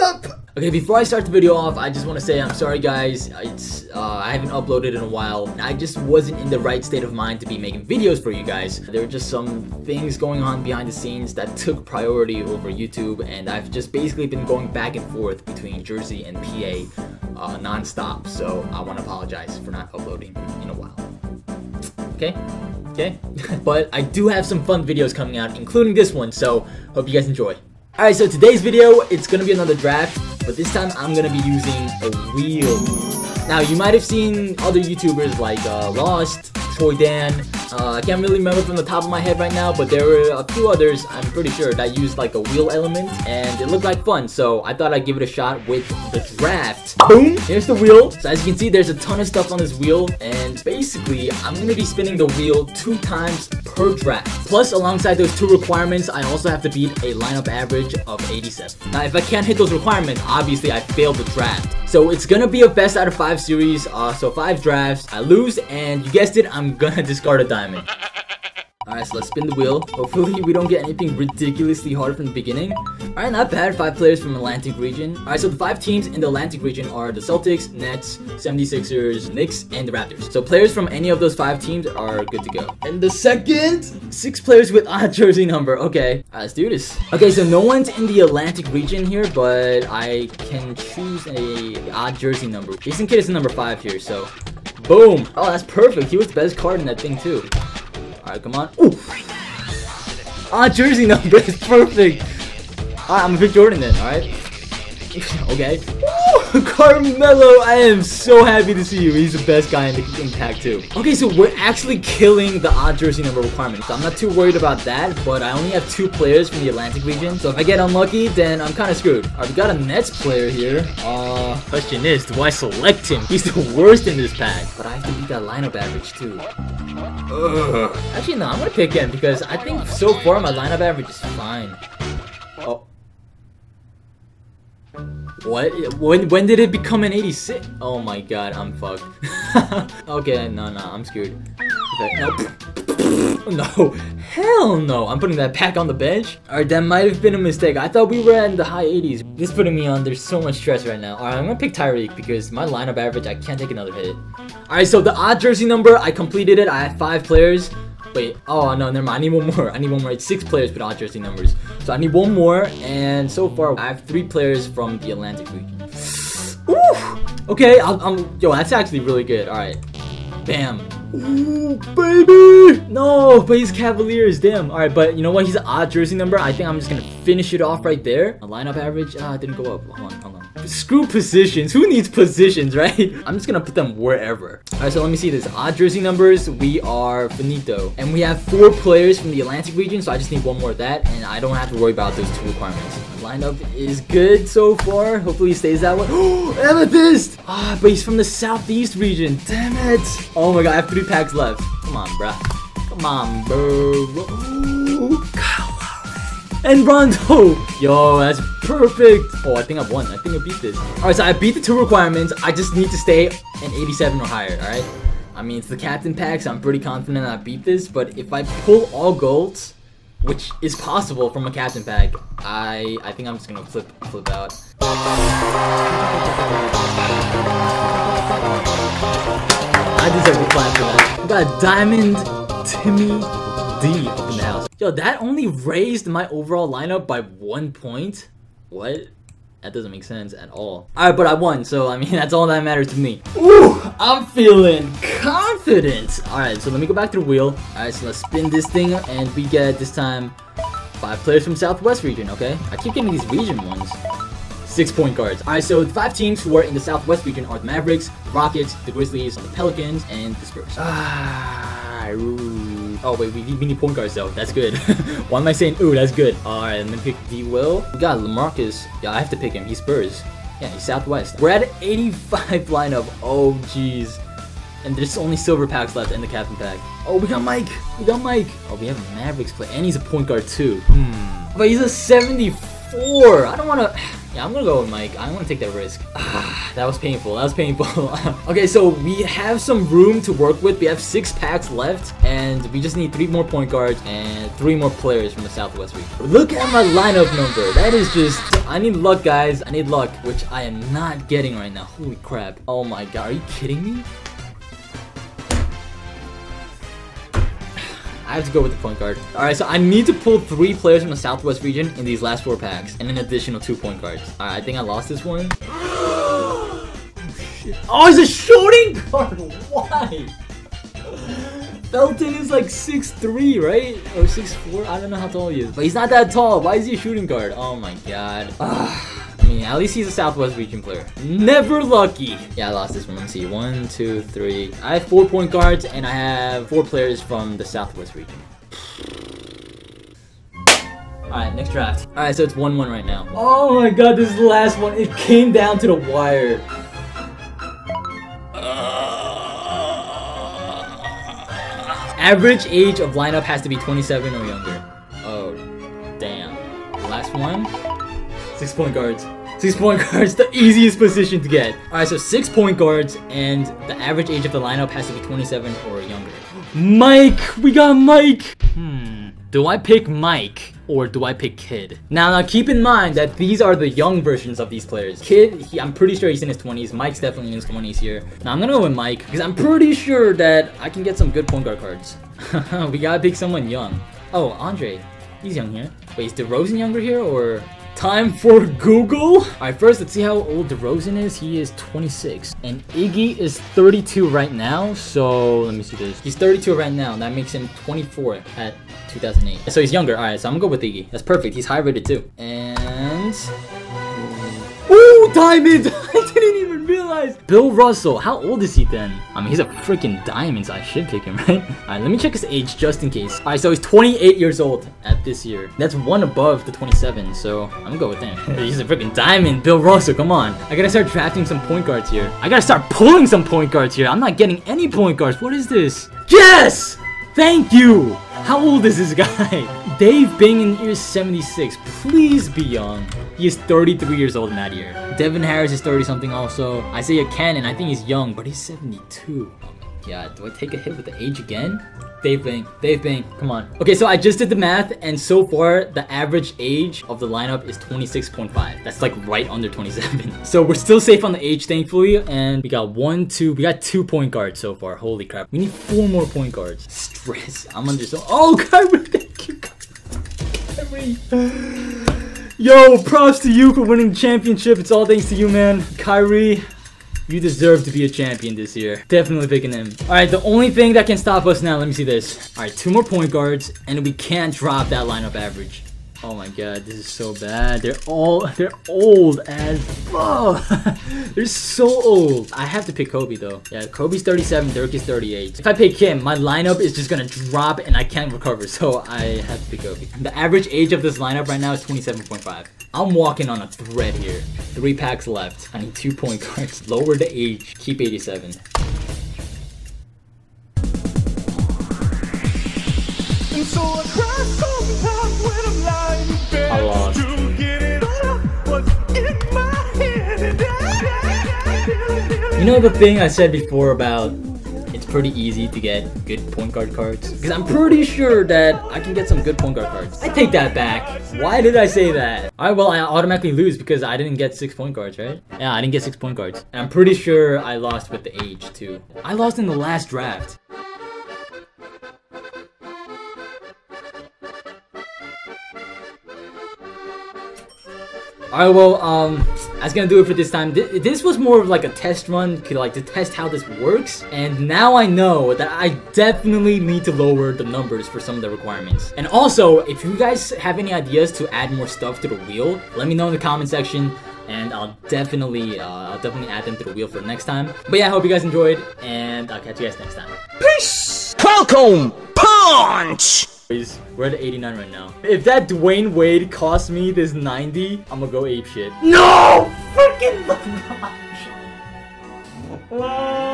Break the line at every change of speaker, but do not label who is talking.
up? Okay, before I start the video off, I just want to say I'm sorry guys. It's uh, I haven't uploaded in a while. I just wasn't in the right state of mind to be making videos for you guys. There were just some things going on behind the scenes that took priority over YouTube, and I've just basically been going back and forth between Jersey and PA uh, non-stop. So I want to apologize for not uploading in a while. Okay? Okay? but I do have some fun videos coming out, including this one, so hope you guys enjoy. Alright, so today's video, it's gonna be another draft, but this time I'm gonna be using a wheel. Now, you might have seen other YouTubers like uh, Lost, Troy Dan. Uh, I can't really remember from the top of my head right now, but there were a few others, I'm pretty sure, that used like a wheel element, and it looked like fun, so I thought I'd give it a shot with the draft. Boom! Here's the wheel. So as you can see, there's a ton of stuff on this wheel, and basically, I'm gonna be spinning the wheel two times per draft. Plus, alongside those two requirements, I also have to beat a lineup average of 87. Now, if I can't hit those requirements, obviously I failed the draft. So it's gonna be a best out of five series, uh, so five drafts. I lose, and you guessed it, I'm gonna discard a diamond. Alright, so let's spin the wheel. Hopefully we don't get anything ridiculously hard from the beginning. Alright, not bad. Five players from Atlantic region. Alright, so the five teams in the Atlantic region are the Celtics, Nets, 76ers, Knicks, and the Raptors. So players from any of those five teams are good to go. And the second, six players with odd jersey number. Okay, right, let's do this. Okay, so no one's in the Atlantic region here, but I can choose a odd jersey number. Jason Kidd is number five here, so boom. Oh, that's perfect. He was the best card in that thing too. Alright, come on. Ooh! Ah, jersey number is perfect! I'm a big Jordan then, alright? okay. Carmelo, I am so happy to see you. He's the best guy in the in pack too. Okay, so we're actually killing the odd jersey number requirement. So I'm not too worried about that, but I only have two players from the Atlantic region. So if I get unlucky, then I'm kind of screwed. We got a Nets player here. Uh, question is, do I select him? He's the worst in this pack. But I have to beat that lineup average too. Ugh. Actually, no, I'm gonna pick him because I think so far my lineup average is fine. What? When when did it become an 86? Oh my god, I'm fucked. okay, no, no, I'm screwed. Okay, no, hell no. I'm putting that pack on the bench. Alright, that might have been a mistake. I thought we were in the high 80s. This is putting me under so much stress right now. Alright, I'm gonna pick Tyreke because my lineup average, I can't take another hit. Alright, so the odd jersey number, I completed it. I had five players. Wait, oh no, never mind. I need one more. I need one more. It's six players with odd jersey numbers. So I need one more, and so far I have three players from the Atlantic region. Ooh! Okay, I'm, I'm yo, that's actually really good. Alright. Bam. Ooh, baby! No, but he's Cavaliers, damn. Alright, but you know what? He's an odd jersey number. I think I'm just gonna finish it off right there. A lineup average, ah, didn't go up. Hold on, hold on. Screw positions. Who needs positions, right? I'm just gonna put them wherever. Alright, so let me see this. Odd jersey numbers, we are finito. And we have four players from the Atlantic region, so I just need one more of that, and I don't have to worry about those two requirements. Lineup is good so far. Hopefully he stays that way. Amethyst! Ah, but he's from the Southeast region. Damn it! Oh my god, I have three packs left. Come on, bruh. Come on, bro. And Rondo! Yo, that's perfect! Oh, I think I've won. I think I beat this. Alright, so I beat the two requirements. I just need to stay an 87 or higher, alright? I mean, it's the captain pack, so I'm pretty confident I beat this. But if I pull all golds, which is possible from a captain pack, I I think I'm just gonna flip flip out. I deserve a clap for that. Got a diamond Timmy D up in the house. Yo, that only raised my overall lineup by one point? What? That doesn't make sense at all. Alright, but I won, so I mean, that's all that matters to me. Ooh, I'm feeling confident. Alright, so let me go back to the wheel. Alright, so let's spin this thing, and we get, this time, five players from Southwest region, okay? I keep getting these region ones. Six point guards. Alright, so the five teams who are in the Southwest region are the Mavericks, the Rockets, the Grizzlies, the Pelicans, and the Spurs. Ah, ooh. Oh wait, we, we need point guards though. That's good. Why am I saying ooh? That's good. All right, let me pick D. Will. We got Lamarcus. Yeah, I have to pick him. He's Spurs. Yeah, he's Southwest. We're at 85 lineup. Oh jeez. And there's only silver packs left in the captain pack. Oh, we got Mike. We got Mike. Oh, we have Mavericks play, and he's a point guard too. Hmm. But he's a 74. I don't want to. Yeah, I'm gonna go with Mike. I to take that risk. Ah, that was painful. That was painful. okay, so we have some room to work with. We have six packs left, and we just need three more point guards and three more players from the Southwest region. Look at my lineup number. That is just... I need luck, guys. I need luck, which I am not getting right now. Holy crap. Oh my god. Are you kidding me? I have to go with the point guard. Alright, so I need to pull three players from the Southwest region in these last four packs, and an additional two point guards. Alright, I think I lost this one. oh. Oh, it's a shooting guard! Why? Felton is like 6'3", right? Or 6'4"? I don't know how tall he is. But he's not that tall. Why is he a shooting guard? Oh my god. Mean, at least he's a Southwest region player. Never lucky. Yeah, I lost this one. Let's see. One, two, three. I have four point guards, and I have four players from the Southwest region. Alright, next draft. Alright, so it's 1-1 right now. Oh my god, this is the last one. It came down to the wire. Uh, average age of lineup has to be 27 or younger. Oh, damn. Last one. Six point guards. Six point guards, the easiest position to get. Alright, so six point guards, and the average age of the lineup has to be 27 or younger. Mike! We got Mike! Hmm. Do I pick Mike? or do I pick Kidd? Now, now keep in mind that these are the young versions of these players. Kidd, he, I'm pretty sure he's in his 20s. Mike's definitely in his 20s here. Now, I'm gonna go with Mike because I'm pretty sure that I can get some good point guard cards. we gotta pick someone young. Oh, Andre. He's young here. Wait, is DeRozan younger here or... Time for Google. All right, first let's see how old DeRozan is. He is 26, and Iggy is 32 right now. So let me see this. He's 32 right now. That makes him 24 at 2008. So he's younger. All right, so I'm gonna go with Iggy. That's perfect. He's high rated too. And Ooh, diamond! Bill Russell, how old is he then? I mean, he's a freaking diamond, so I should pick him, right? Alright, let me check his age just in case. Alright, so he's 28 years old at this year. That's one above the 27, so I'm gonna go with him. he's a freaking diamond, Bill Russell, come on. I gotta start drafting some point guards here. I gotta start pulling some point guards here. I'm not getting any point guards. What is this? Yes! Thank you! How old is this guy? Dave Bing is 76. Please be young. He is 33 years old in that year. Devin Harris is 30 something also. Isaiah Canaan, I think he's young, but he's 72. Yeah, do I take a hit with the age again? Dave Bing, Dave Bing, come on. Okay, so I just did the math, and so far, the average age of the lineup is 26.5. That's like right under 27. So we're still safe on the age, thankfully, and we got one, two, we got two point guards so far. Holy crap. We need four more point guards. Stress. I'm under so- Oh, Kyrie, thank you, Kyrie. Yo, props to you for winning the championship. It's all thanks to you, man. Kyrie, you deserve to be a champion this year. Definitely picking him. Alright, the only thing that can stop us now, let me see this. Alright, two more point guards, and we can't drop that lineup average. Oh my god, this is so bad. They're all, they're old as fuck. they're so old. I have to pick Kobe though. Yeah, Kobe's 37, Dirk is 38. If I pick him, my lineup is just gonna drop and I can't recover. So I have to pick Kobe. The average age of this lineup right now is 27.5. I'm walking on a thread here. Three packs left. I need two point cards. Lower the age. Keep 87. So I You know the thing I said before about it's pretty easy to get good point guard cards? Because I'm pretty sure that I can get some good point guard cards. I take that back. Why did I say that? Alright, well, I automatically lose because I didn't get six point guards, right? Yeah, I didn't get six point guards. And I'm pretty sure I lost with the age, too. I lost in the last draft. Alright, well, um, that's gonna do it for this time. This was more of like a test run, to, like to test how this works. And now I know that I definitely need to lower the numbers for some of the requirements. And also, if you guys have any ideas to add more stuff to the wheel, let me know in the comment section and I'll definitely uh, I'll definitely add them to the wheel for next time. But yeah, I hope you guys enjoyed, and I'll catch you guys next time. Peace! Falcon Punch! We're at 89 right now. If that Dwyane Wade cost me this 90, I'm gonna go ape shit. No! Freaking